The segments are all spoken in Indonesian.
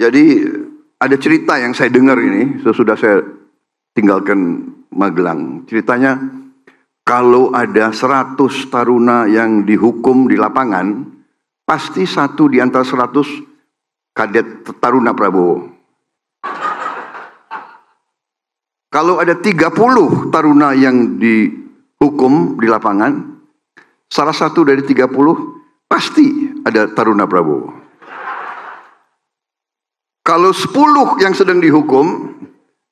Jadi ada cerita yang saya dengar ini sesudah saya tinggalkan Magelang. Ceritanya kalau ada 100 taruna yang dihukum di lapangan, pasti satu di antara 100 kadet taruna Prabowo. Kalau ada 30 taruna yang dihukum di lapangan, salah satu dari 30 pasti ada taruna Prabowo. Kalau 10 yang sedang dihukum,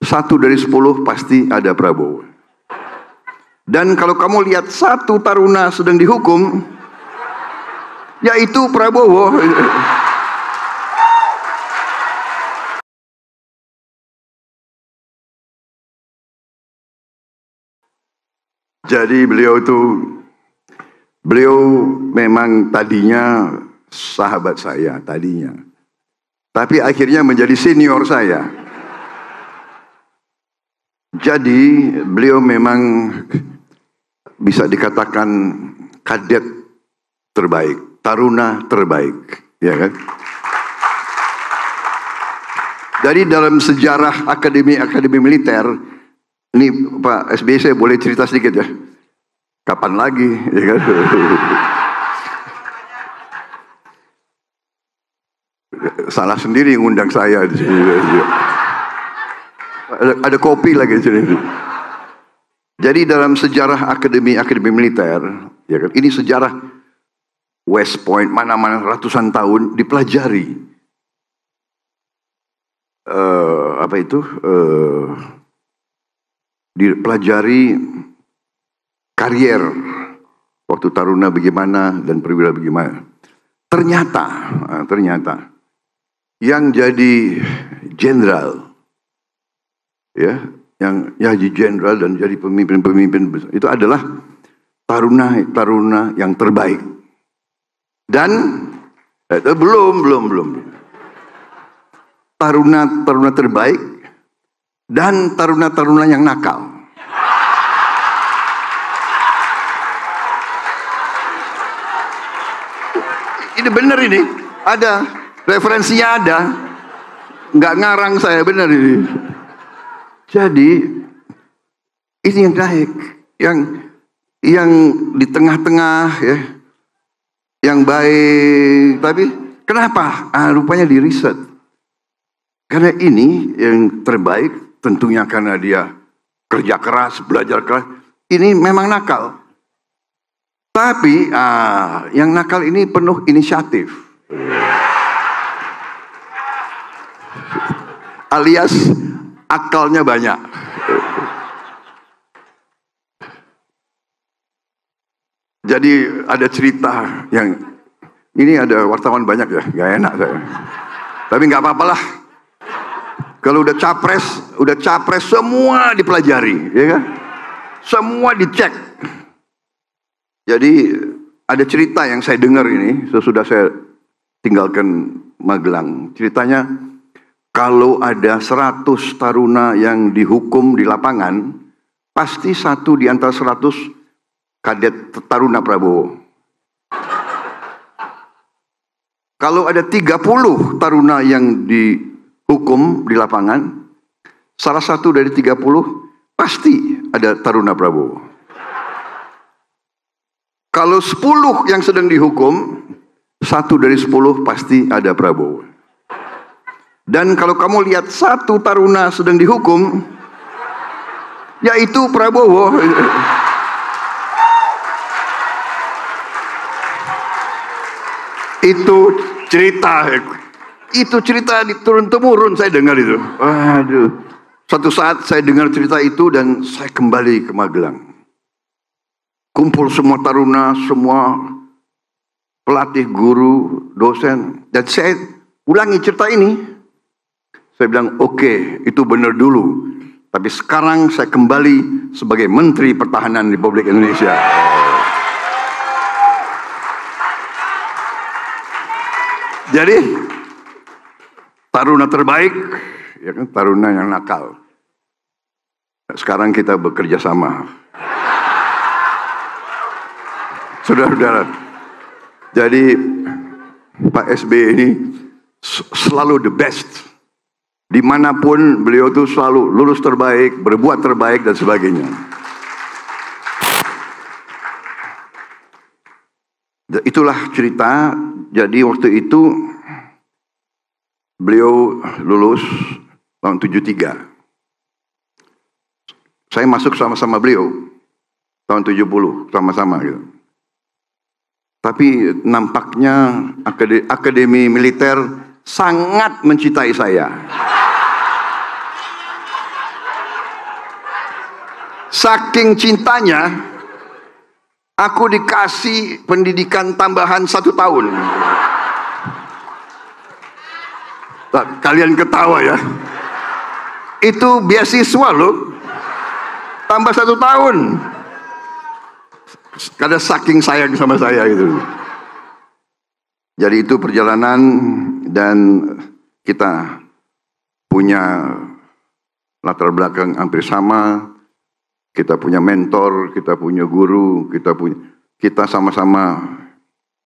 satu dari 10 pasti ada Prabowo. Dan kalau kamu lihat satu taruna sedang dihukum, yaitu Prabowo. Jadi beliau itu beliau memang tadinya sahabat saya tadinya. Tapi akhirnya menjadi senior saya. Jadi beliau memang bisa dikatakan kadet terbaik, taruna terbaik, ya kan? Dari dalam sejarah akademi-akademi militer, ini Pak saya boleh cerita sedikit ya. Kapan lagi, ya kan? Salah sendiri yang undang saya di sini. Ada, ada kopi lagi di sini. Jadi dalam sejarah akademi-akademi militer, ya kan, ini sejarah West Point mana-mana ratusan tahun dipelajari. Uh, apa itu? Uh, dipelajari karier waktu taruna bagaimana dan perwira bagaimana. Ternyata, uh, ternyata yang jadi jenderal ya yang jadi jenderal dan jadi pemimpin-pemimpin itu adalah taruna-taruna yang terbaik. Dan eh, belum belum belum. Taruna-taruna terbaik dan taruna-taruna yang nakal. Ini benar ini, ada referensinya ada, nggak ngarang saya benar ini. Jadi ini yang naik, yang yang di tengah-tengah ya, yang baik. Tapi kenapa? Ah, rupanya di riset. Karena ini yang terbaik tentunya karena dia kerja keras, belajar keras. Ini memang nakal. Tapi ah, yang nakal ini penuh inisiatif. Alias akalnya banyak. Jadi ada cerita yang ini ada wartawan banyak ya, nggak enak saya. Tapi nggak apa-apalah. Kalau udah capres, udah capres semua dipelajari, ya kan? Semua dicek. Jadi ada cerita yang saya dengar ini sesudah saya tinggalkan Magelang. Ceritanya kalau ada 100 taruna yang dihukum di lapangan, pasti satu di antara 100 kadet taruna Prabowo. Kalau ada 30 taruna yang dihukum di lapangan, salah satu dari 30 pasti ada taruna Prabowo. Kalau 10 yang sedang dihukum, satu dari 10 pasti ada Prabowo. Dan kalau kamu lihat satu taruna sedang dihukum, yaitu Prabowo. itu cerita, itu cerita di turun temurun saya dengar itu. Aduh, suatu saat saya dengar cerita itu dan saya kembali ke Magelang. Kumpul semua taruna, semua pelatih, guru, dosen, dan saya ulangi cerita ini. Saya bilang, oke, okay, itu benar dulu. Tapi sekarang saya kembali sebagai Menteri Pertahanan Republik Indonesia. Jadi, taruna terbaik, ya kan, taruna yang nakal. Sekarang kita bekerja sama. Saudara-saudara, jadi Pak SB ini selalu the best. Di mana pun beliau tuh selalu lulus terbaik, berbuat terbaik dan sebagainya. Itulah cerita. Jadi waktu itu beliau lulus tahun 73. Saya masuk sama-sama beliau tahun 70 sama-sama gitu. Tapi nampaknya akademi, akademi militer sangat mencintai saya. Saking cintanya, aku dikasih pendidikan tambahan satu tahun. Kalian ketawa ya. Itu beasiswa loh. Tambah satu tahun. Karena saking sayang sama saya itu. Jadi itu perjalanan dan kita punya latar belakang hampir sama. Kita punya mentor, kita punya guru, kita punya kita sama-sama